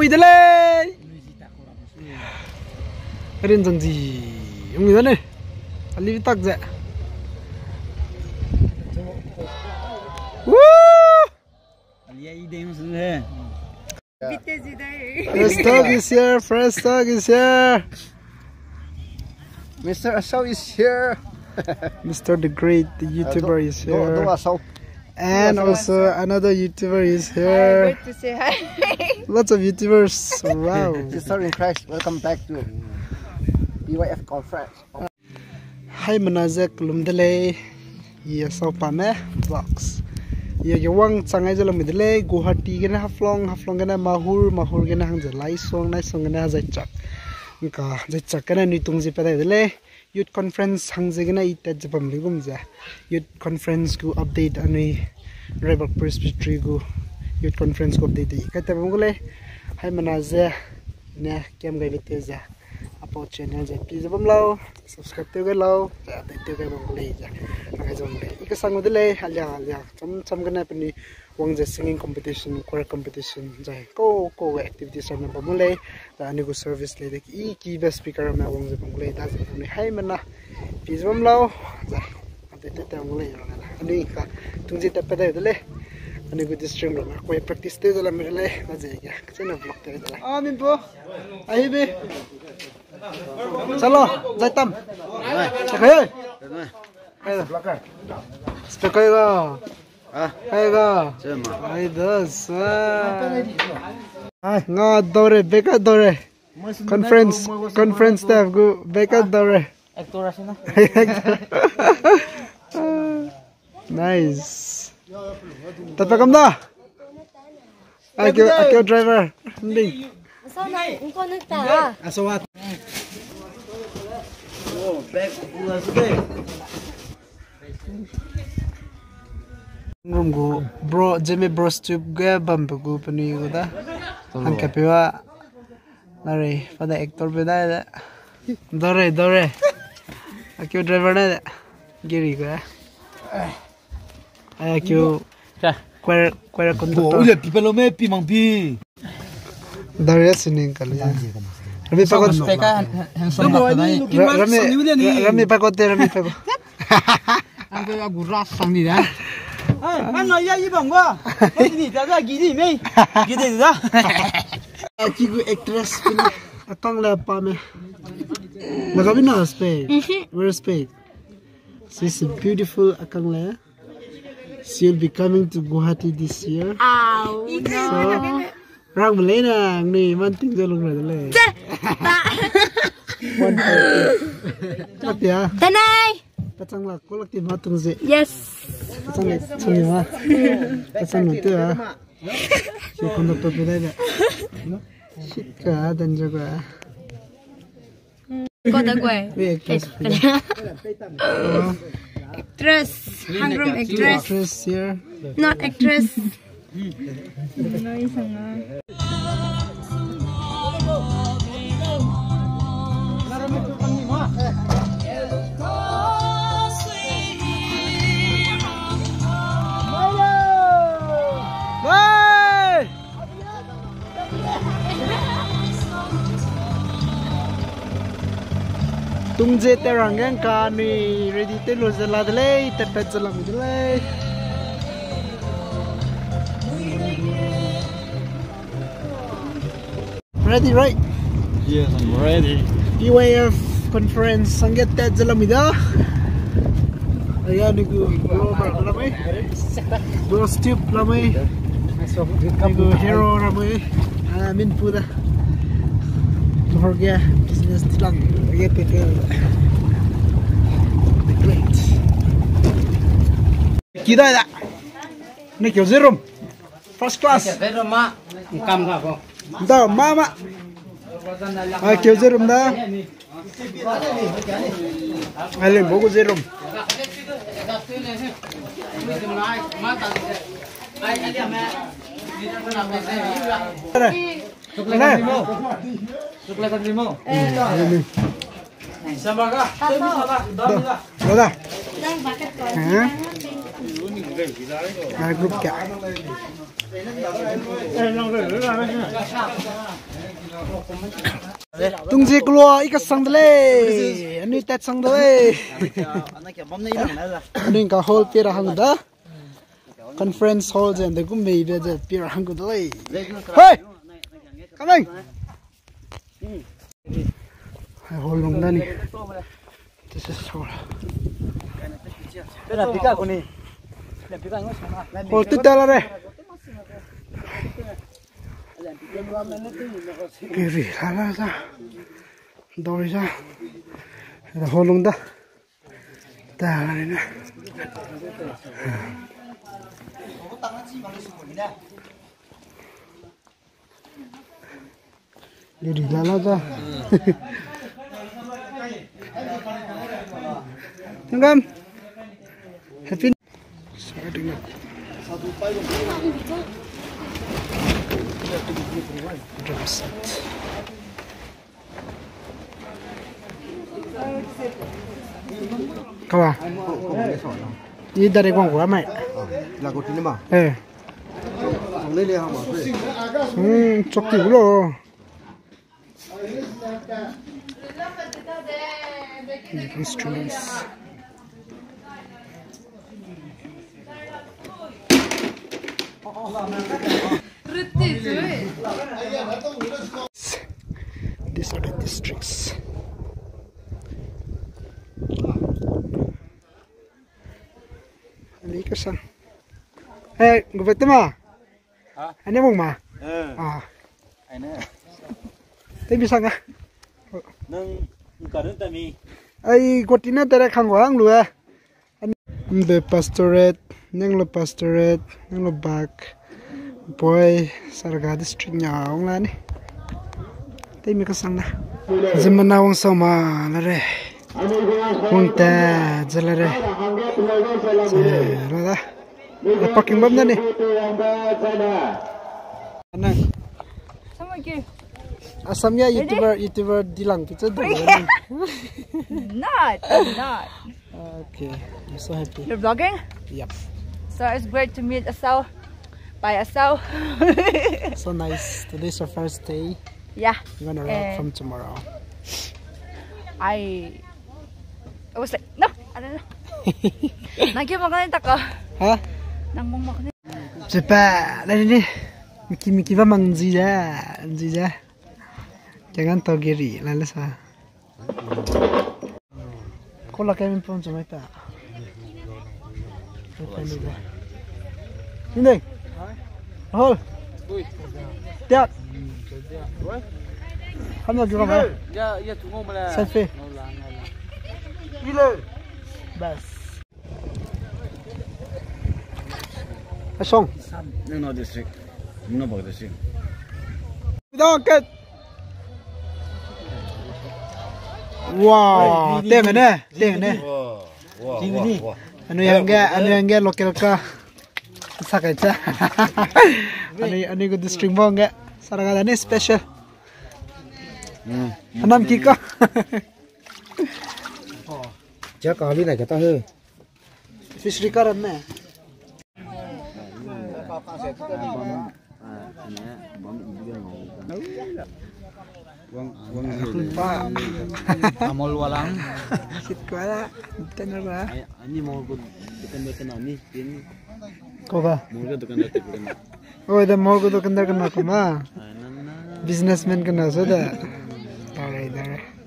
Muidale. Rin dần gì ông người đó này. Ali tắc dạ. Woo! First dog is here. First dog is here. Mr. Asau is here. Mr. the Great, the YouTuber is here. And also another YouTuber is here. to say hi. Lots of YouTubers. Wow. Sister in Christ, welcome back to EYF conference. Hai manazek lumdele. So pame vlogs. Iya gewang changai jala midle Guwahati gena haflong haflong gena mahur mahur gena hang jalai song nai song gena zai chak. Ka zai chak gena ni tungji pada dele. Youth conference hang je gena ita japam ligum ja. Youth conference ku update ani Rebel Presbytery ku youth conference ku update di. Kata mongole hai manaze ne kem gai bete ja. Apo channel ja pi jabam lau subscribe tiêu cái lau ja tai tiêu cái bang le ja. Nakai jong le. Ika sang dele halya halya. Cham cham gana đi, wang je singing competition choir competition ja ko ko activities ram pa mole da ani cái service le de i ki best speaker ma wang je bang le ta ja ni hai mana please bam lau ja ate te te mole ya na ani ka tungji te pe de le ani ko cái ram ko practice te de la mere le na ja ya chena vlog te de la a min po ai be chalo jai tam kai ơi kai da speaker ga Ah, kai ga cema. ai das ai nga dore beka dore conference conference staff go beka dore Actor asin na. nice tatpakam da akyo akyo driver hindi Sao này cũng con nước ta. asawat Oh, back pula sudah. room bro jimmy bro stoop gaya bam pe go pani go da han ka pewa nare pada ek tor pe da da. Dore dore. Akyo driver na giri go ay akyo ta kwer kwer kon do ule pipelo me pi mang pi. Dare ya sinin kal ya. Rami pakot Teka, handsome eh, na tanay. rami rami pakote rami pakot Ang kaya guras sang di dah. Ay, ano ya ibang ba? Hindi tada gidi me. Gidi da. Aki go actress pili atang la pa me. Magabi na spade. Where's spade? So it's a beautiful akang la. She'll be coming to Guwahati this year. Ow. So, rang malay na ni manting jalong na dala. One Tapi ya, Tanay. kacang la ko lak tin matung ze. Yes. Kacang la chuni ma. Kacang no tu ah. Si konduktor pila da. Shit ka dan jaga. Có ta quay. Actress. Actress. Hangroom actress. Actress here. Not actress. Bye! tung je te rang yang ka ni ready te lo je de le te pet je mi de le Ready, right? Yes, I'm ready. PYF conference sangat ted zalamida. Ayan niku global lamay. Bro step lamay. Niku hero lamay. Amin pura. Mahorga business lang. Ayan pekel. Great. Kita ada. Ni kau. First class. Zerum mak. Kamu kau. Entah mama Ah kyo zero da Alin bogo zero Ada Ada Suklatan mo. Ini Sama ka. Tung ji lo ika sang ani sang dale anh kia bấm này bằng này ani ka hol ra hang da conference hall jen de gum mei be je pi ra hang dale hey! come on hai hol long da ni this is hall cái là tí cả này hol tu ta la re Kiri la la la Dori ra. Là hol long da Ta la ni na Kiri la la da Tengam Kau ah? Ini dari gua gua mai. Lagu ini mah. Eh. Sungguh dia mah. Hmm, cok tu lo. Instruments. These are the districts. Halika sang. Eh, gupit mo. Ha? Ano mong ma? ừ Ah, anh này tayo bisa nga. nâng cả nước tại mi Ay, guti na tere kang wang lu eh. The pastorate, nang lo pastorate, nang lo back. Boy, sarga district niya ang lani. Tayo mi kasang na. Zaman na wang sama la re. Wang ta, jala re. Jala da. Ada parking bam na ni. Anang. Sama ke? Asamnya YouTuber YouTuber dilang pizza dulu. Not. I'm not. Okay, I'm so happy. You're vlogging? Yep, So it's great to meet Asau. By Asau. so nice. Today's your first day. yeah. I'm gonna Eh. from tomorrow. I I was like, no, I don't know. Nagyan mo kanita ko. Hah? Nang mong makanit. Cepat, dari ni. Miki Miki pa mangzija, mangzija. Jangan tahu kiri, lalu sah. Kau lah Kevin pun cuma tak. Ini, hol, lah. tiap. Kamu lagi apa? Ya, ya tunggu mula. Selfie. Gila. Bas. Asong. Nono district, nono bagus district. Dokter. Wah, tengen ni, tengen ni. Wah, ni ni Anu yang ge, anu yang ge lokal ka. Sakit cah. Ani, anu gua string bong ge. Sarang ada ni special. Anam kika. Jauh kali nak kata he. Fish rikar ane. Bapa saya tu kan. Wang wang lupa. Amol walang. Sit ko ala. Kano ba? Ani mo ko dukan dukan na ni pin. Ko ba? Mo ko dukan dukan. Oh, the mo ko dukan dukan na ko ma. Businessman ka na so da. Tara, tara.